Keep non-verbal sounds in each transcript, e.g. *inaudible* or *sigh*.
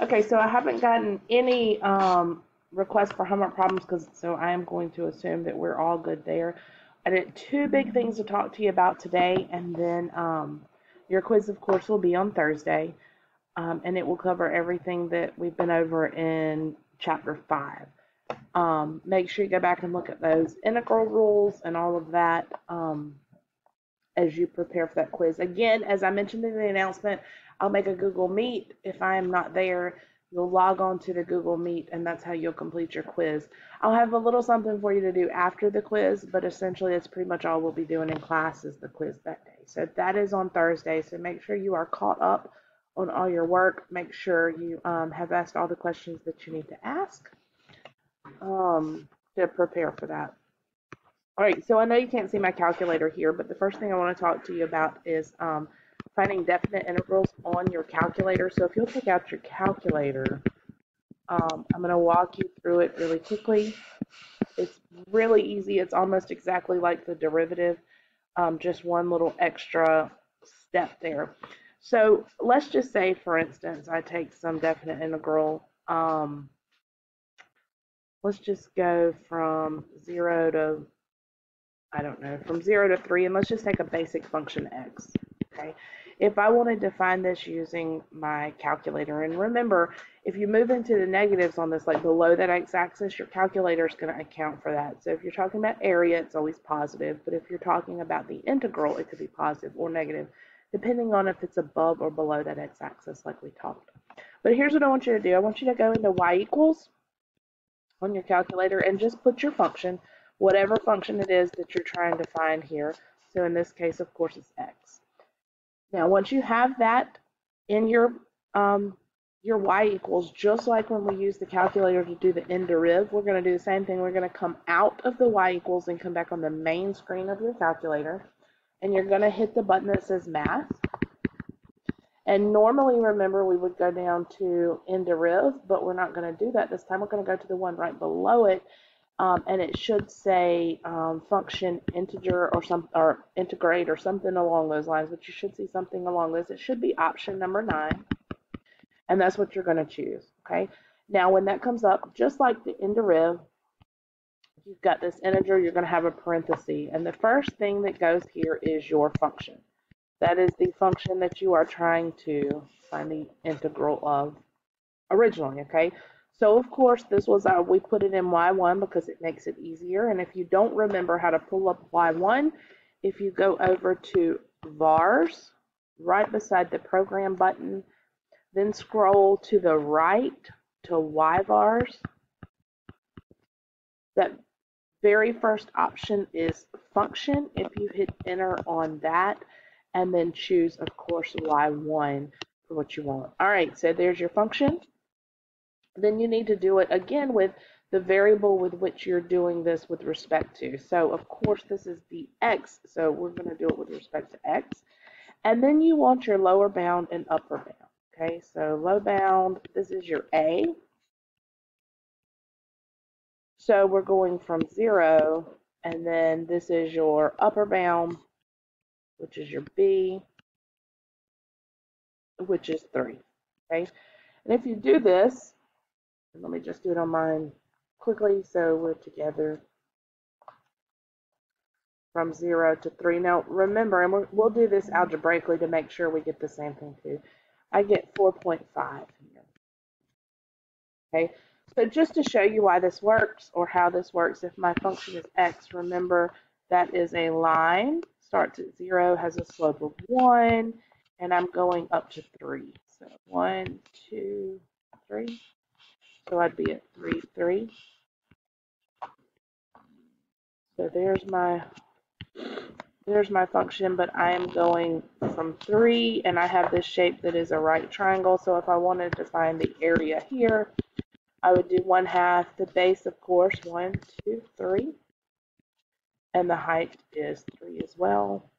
Okay, so I haven't gotten any um, requests for homework problems because so I am going to assume that we're all good there. I did two big things to talk to you about today, and then um, your quiz, of course, will be on Thursday, um, and it will cover everything that we've been over in chapter five. Um, make sure you go back and look at those integral rules and all of that um, as you prepare for that quiz. Again, as I mentioned in the announcement, I'll make a Google Meet. If I am not there, you'll log on to the Google Meet and that's how you'll complete your quiz. I'll have a little something for you to do after the quiz, but essentially it's pretty much all we'll be doing in class is the quiz that day. So that is on Thursday. So make sure you are caught up on all your work. Make sure you um, have asked all the questions that you need to ask um, to prepare for that. All right, so I know you can't see my calculator here, but the first thing I want to talk to you about is um, finding definite integrals on your calculator. So if you'll take out your calculator, um, I'm going to walk you through it really quickly. It's really easy. It's almost exactly like the derivative, um, just one little extra step there. So let's just say, for instance, I take some definite integral. Um, let's just go from 0 to, I don't know, from 0 to 3, and let's just take a basic function x. Okay. If I wanted to find this using my calculator, and remember, if you move into the negatives on this, like below that x-axis, your calculator is going to account for that. So if you're talking about area, it's always positive, but if you're talking about the integral, it could be positive or negative, depending on if it's above or below that x-axis like we talked. But here's what I want you to do. I want you to go into y equals on your calculator and just put your function, whatever function it is that you're trying to find here. So in this case, of course, it's x. Now, once you have that in your um, your y equals, just like when we use the calculator to do the nDeriv, we're going to do the same thing. We're going to come out of the y equals and come back on the main screen of your calculator. And you're going to hit the button that says math. And normally, remember, we would go down to nDeriv, but we're not going to do that this time. We're going to go to the one right below it um, and it should say um, function integer or some or integrate or something along those lines, but you should see something along this. It should be option number nine, and that's what you're going to choose. Okay. Now, when that comes up, just like the deriv, you've got this integer, you're going to have a parenthesis, and the first thing that goes here is your function. That is the function that you are trying to find the integral of originally. Okay. So of course this was our, we put it in Y1 because it makes it easier. And if you don't remember how to pull up Y1, if you go over to VARS, right beside the program button, then scroll to the right to YVARS. That very first option is function. If you hit enter on that, and then choose, of course, Y1 for what you want. All right, so there's your function then you need to do it again with the variable with which you're doing this with respect to. So of course this is the x, so we're going to do it with respect to x. And then you want your lower bound and upper bound. Okay, so low bound, this is your a. So we're going from 0, and then this is your upper bound, which is your b, which is 3. Okay, and if you do this, let me just do it on mine quickly so we're together from 0 to 3. Now remember, and we will do this algebraically to make sure we get the same thing too. I get 4.5 here. Okay, so just to show you why this works or how this works, if my function is x, remember that is a line, starts at 0, has a slope of 1, and I'm going up to 3. So 1, 2, 3. So I'd be at 3, 3. So there's my there's my function, but I am going from 3, and I have this shape that is a right triangle. So if I wanted to find the area here, I would do 1 half the base, of course, 1, 2, 3. And the height is 3 as well.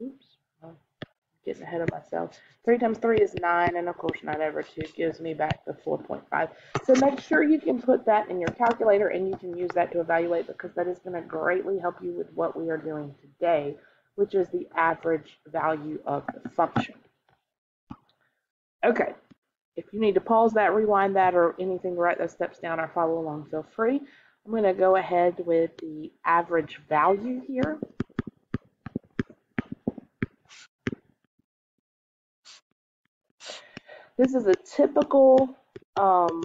Oops getting ahead of myself. 3 times 3 is 9, and of course 9 over 2 gives me back the 4.5. So make sure you can put that in your calculator and you can use that to evaluate because that is going to greatly help you with what we are doing today, which is the average value of the function. Okay, if you need to pause that, rewind that, or anything, write those steps down or follow along, feel free. I'm going to go ahead with the average value here. This is a typical um,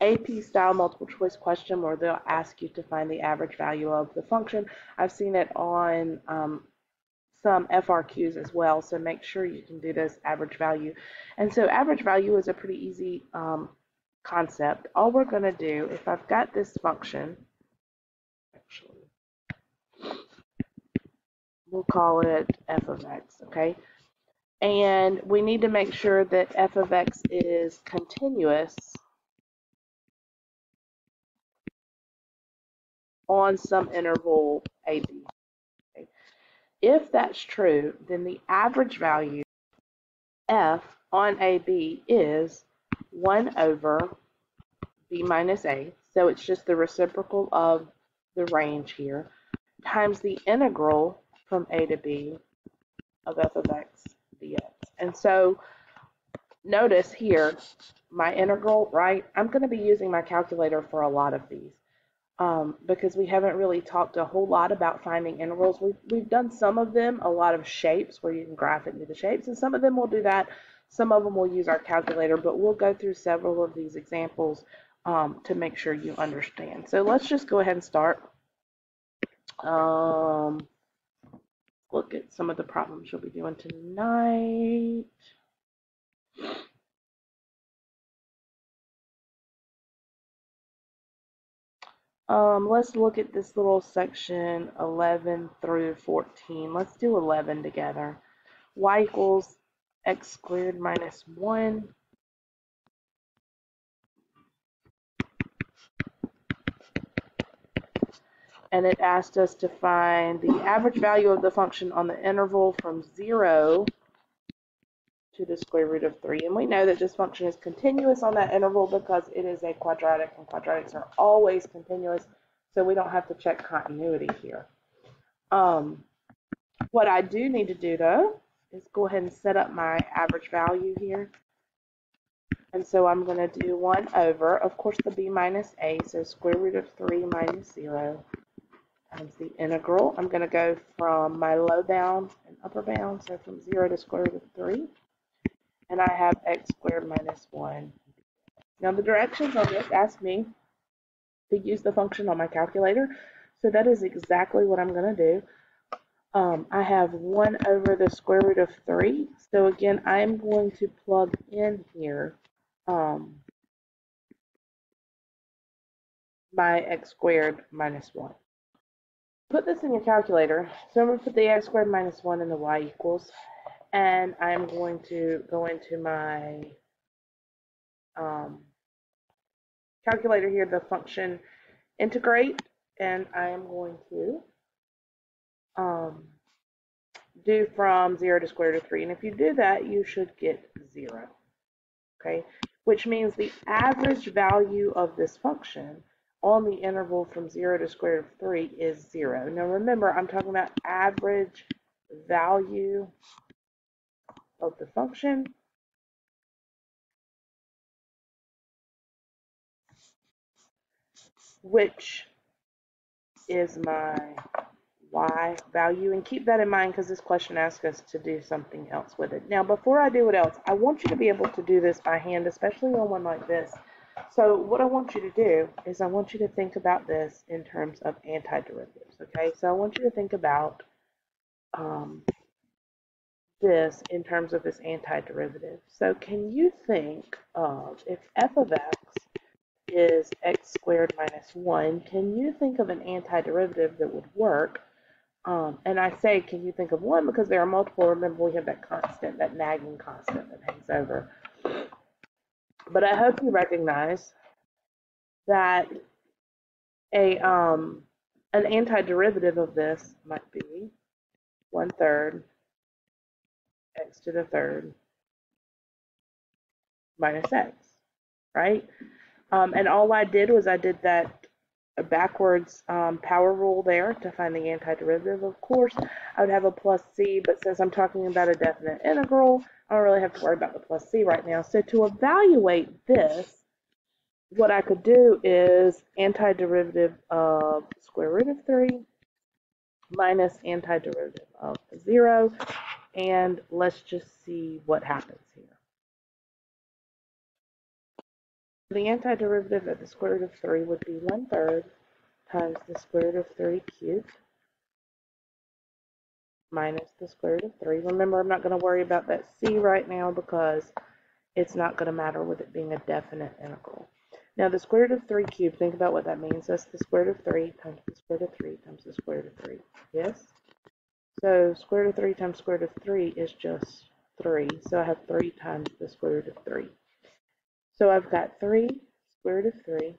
AP style multiple choice question where they'll ask you to find the average value of the function. I've seen it on um, some FRQs as well, so make sure you can do this average value. And so average value is a pretty easy um, concept. All we're going to do, if I've got this function, actually, we'll call it f of x, okay? And we need to make sure that f of x is continuous on some interval AB. Okay. If that's true, then the average value f on AB is 1 over b minus a, so it's just the reciprocal of the range here, times the integral from a to b of f of x And so notice here, my integral, right, I'm going to be using my calculator for a lot of these um, because we haven't really talked a whole lot about finding integrals. We've, we've done some of them, a lot of shapes where you can graph it into the shapes, and some of them will do that. Some of them will use our calculator, but we'll go through several of these examples um, to make sure you understand. So let's just go ahead and start. Um, look at some of the problems you'll be doing tonight. Um, let's look at this little section 11 through 14. Let's do 11 together. y equals x squared minus 1. And it asked us to find the average value of the function on the interval from 0 to the square root of 3. And we know that this function is continuous on that interval because it is a quadratic, and quadratics are always continuous, so we don't have to check continuity here. Um, what I do need to do, though, is go ahead and set up my average value here. And so I'm going to do 1 over, of course, the b minus a, so square root of 3 minus 0 times the integral. I'm going to go from my low bound and upper bound, so from 0 to square root of 3 and I have x squared minus 1. Now the directions on this ask me to use the function on my calculator, so that is exactly what I'm going to do. Um, I have 1 over the square root of 3, so again, I'm going to plug in here um, my x squared minus 1. Put this in your calculator. So I'm going to put the x squared minus 1 in the y equals and I'm going to go into my um, calculator here, the function integrate, and I am going to um, do from 0 to square root of 3. And if you do that, you should get 0. Okay, which means the average value of this function on the interval from 0 to square root of 3 is 0. Now remember, I'm talking about average value of the function. which is my y value. And keep that in mind because this question asks us to do something else with it. Now, before I do what else, I want you to be able to do this by hand, especially on one like this. So what I want you to do is I want you to think about this in terms of antiderivatives, okay? So I want you to think about um, this in terms of this antiderivative. So can you think of if f of x is x squared minus 1, can you think of an antiderivative that would work? Um, and I say, can you think of one because there are multiple. Remember, we have that constant, that nagging constant that hangs over. But I hope you recognize that a um, an antiderivative of this might be one third x to the third minus x, right? Um, and all I did was I did that backwards um, power rule there to find the antiderivative. Of course, I would have a plus c, but since I'm talking about a definite integral, I don't really have to worry about the plus c right now. So to evaluate this, what I could do is antiderivative of square root of 3 minus antiderivative of 0, and let's just see what happens here. The antiderivative of the square root of 3 would be 1 third times the square root of 3 cubed minus the square root of 3. Remember, I'm not going to worry about that c right now because it's not going to matter with it being a definite integral. Now, the square root of 3 cubed, think about what that means. That's the square root of 3 times the square root of 3 times the square root of 3. Yes? So, square root of 3 times square root of 3 is just 3. So, I have 3 times the square root of 3. So, I've got 3 square root of 3,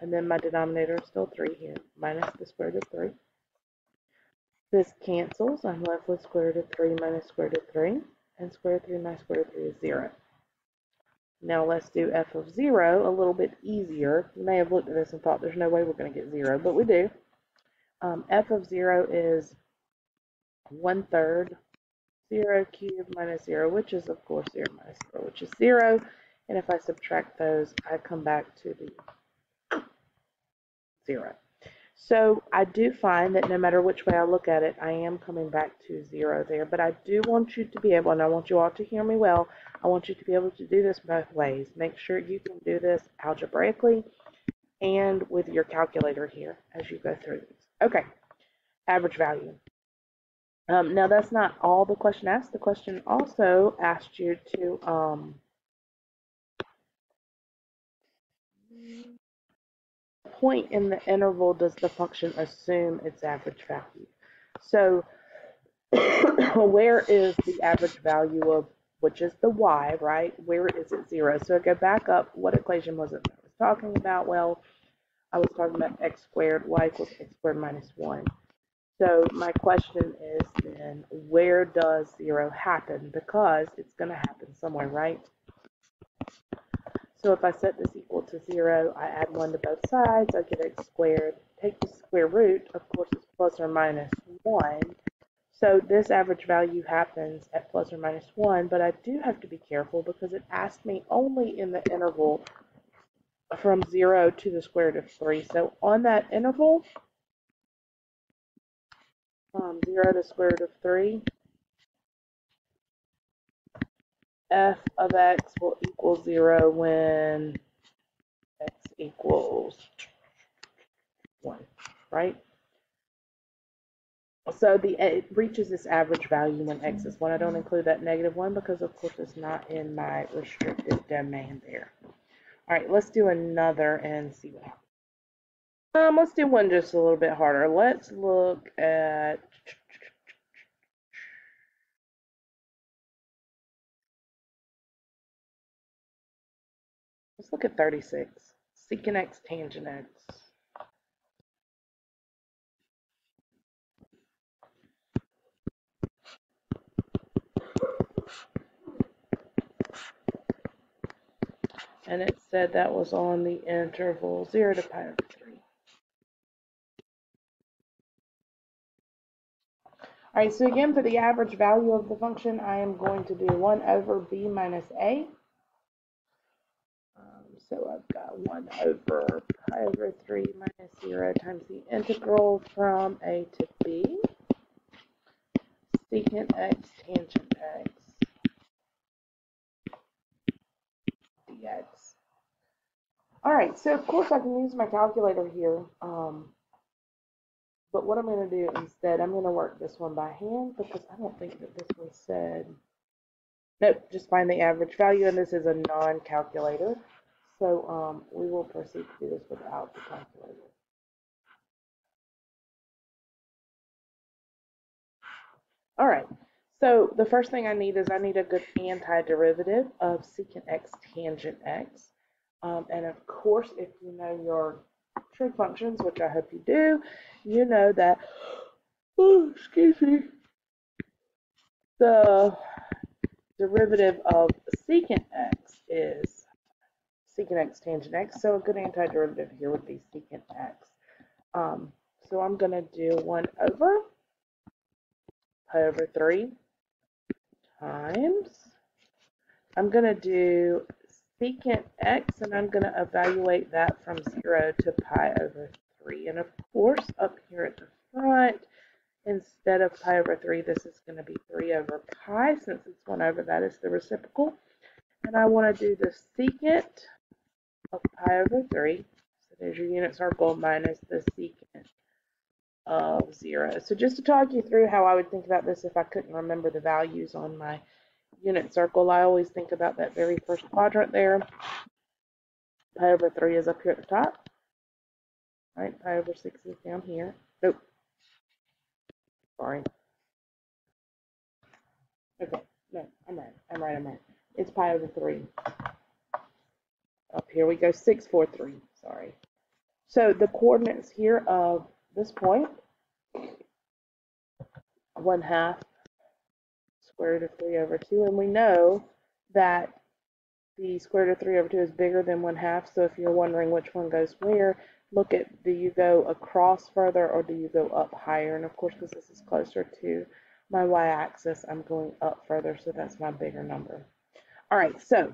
and then my denominator is still 3 here, minus the square root of 3. This cancels. I'm left with square root of 3 minus square root of 3. And square root of 3 minus square root of 3 is 0. Now let's do f of 0 a little bit easier. You may have looked at this and thought there's no way we're going to get 0, but we do. Um, f of 0 is 1 third 0 cubed minus 0, which is of course 0 minus 0, which is 0. And if I subtract those, I come back to the 0. So I do find that no matter which way I look at it, I am coming back to zero there. But I do want you to be able, and I want you all to hear me well, I want you to be able to do this both ways. Make sure you can do this algebraically and with your calculator here as you go through these. Okay, average value. Um, now that's not all the question asked. The question also asked you to um, point in the interval does the function assume its average value? So *coughs* where is the average value of, which is the y, right? Where is it zero? So I go back up, what equation was it I was talking about? Well, I was talking about x squared, y equals x squared minus 1. So my question is then, where does zero happen? Because it's going to happen somewhere, right? So if I set this equal to 0, I add 1 to both sides, I get x squared. Take the square root, of course it's plus or minus 1. So this average value happens at plus or minus 1, but I do have to be careful because it asked me only in the interval from 0 to the square root of 3. So on that interval, um, 0 to the square root of 3, f of x will equal 0 when x equals 1, right? So the it reaches its average value when x is 1. I don't include that negative 1 because, of course, it's not in my restricted domain there. All right, let's do another and see what happens. Um, let's do one just a little bit harder. Let's look at look at 36. Secant x tangent x. And it said that was on the interval 0 to pi over 3. Alright, so again, for the average value of the function, I am going to do 1 over b minus a. So I've got 1 over pi over 3 minus 0 times the integral from a to b, secant x tangent x dx. All right, so of course I can use my calculator here, um, but what I'm going to do instead, I'm going to work this one by hand because I don't think that this one said, nope, just find the average value, and this is a non-calculator. So um, we will proceed to do this without the calculator. All right, so the first thing I need is I need a good antiderivative of secant x tangent x. Um, and of course, if you know your trig functions, which I hope you do, you know that, *gasps* oh, excuse me, the derivative of secant x is secant x tangent x. So a good antiderivative here would be secant x. Um, so I'm going to do 1 over pi over 3 times, I'm going to do secant x, and I'm going to evaluate that from 0 to pi over 3. And of course, up here at the front, instead of pi over 3, this is going to be 3 over pi, since it's 1 over that is the reciprocal. And I want to do the secant of pi over 3. So there's your unit circle minus the secant of 0. So just to talk you through how I would think about this if I couldn't remember the values on my unit circle, I always think about that very first quadrant there. Pi over 3 is up here at the top. Right, pi over 6 is down here. Nope. Sorry. Okay, no, I'm right. I'm right, I'm right. It's pi over 3. Up here we go, 6, 4, 3. Sorry. So the coordinates here of this point, 1 half square root of 3 over 2. And we know that the square root of 3 over 2 is bigger than 1 half. So if you're wondering which one goes where, look at do you go across further or do you go up higher? And of course, because this is closer to my y-axis, I'm going up further. So that's my bigger number. All right, so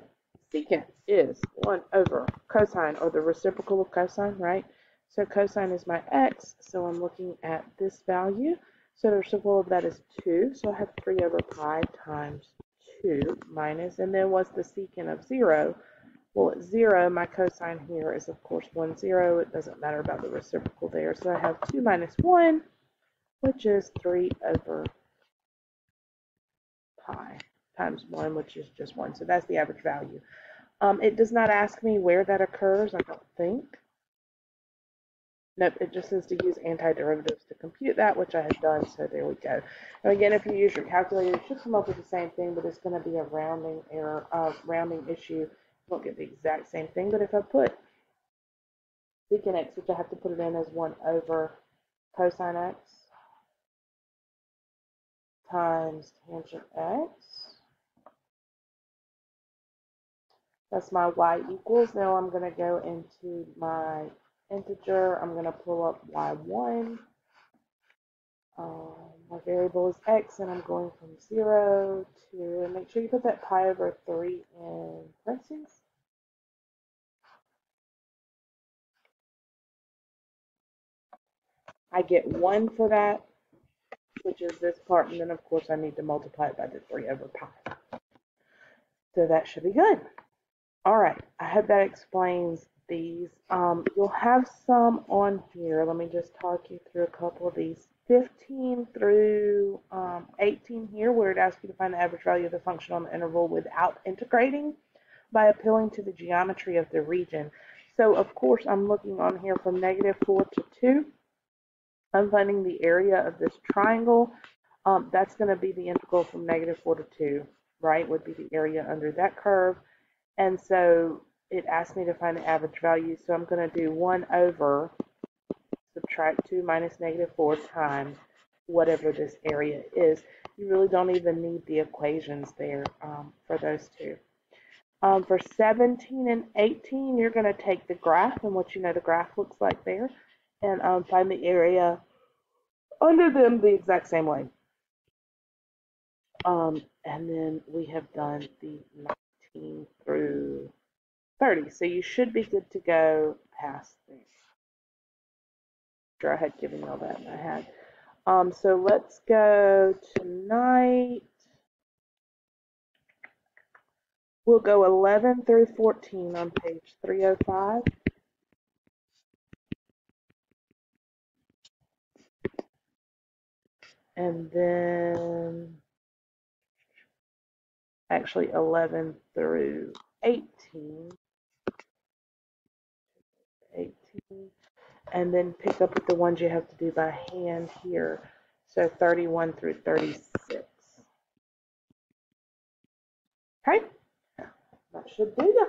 secant is 1 over cosine, or the reciprocal of cosine, right? So cosine is my x, so I'm looking at this value. So the reciprocal of that is 2, so I have 3 over pi times 2 minus, and then what's the secant of 0? Well, at 0, my cosine here is, of course, 1, 0. It doesn't matter about the reciprocal there. So I have 2 minus 1, which is 3 over pi times 1, which is just 1. So that's the average value. Um, it does not ask me where that occurs, I don't think. Nope, it just says to use antiderivatives to compute that, which I have done, so there we go. And again, if you use your calculator, you should come up with the same thing, but it's going to be a rounding error, uh, rounding issue. You won't get the exact same thing, but if I put secant x, which I have to put it in as 1 over cosine x times tangent x, That's my y equals. Now I'm going to go into my integer. I'm going to pull up y1. Um, my variable is x, and I'm going from 0 to, make sure you put that pi over 3 in parentheses. I get 1 for that, which is this part, and then of course I need to multiply it by the 3 over pi. So that should be good. All right, I hope that explains these. Um, you'll have some on here. Let me just talk you through a couple of these. 15 through um, 18 here, where it asks you to find the average value of the function on the interval without integrating by appealing to the geometry of the region. So, of course, I'm looking on here from negative 4 to 2. I'm finding the area of this triangle. Um, that's going to be the integral from negative 4 to 2, right, would be the area under that curve. And so it asked me to find the average value. So I'm going to do 1 over, subtract 2 minus negative 4 times whatever this area is. You really don't even need the equations there um, for those two. Um, for 17 and 18, you're going to take the graph and what you know the graph looks like there and um, find the area under them the exact same way. Um, and then we have done the 19 through 30. So you should be good to go past this. Sure, I had given all that I had. Um, so let's go tonight. We'll go 11 through 14 on page 305. And then actually 11 through 18. 18. And then pick up with the ones you have to do by hand here. So 31 through 36. Okay? That should do you.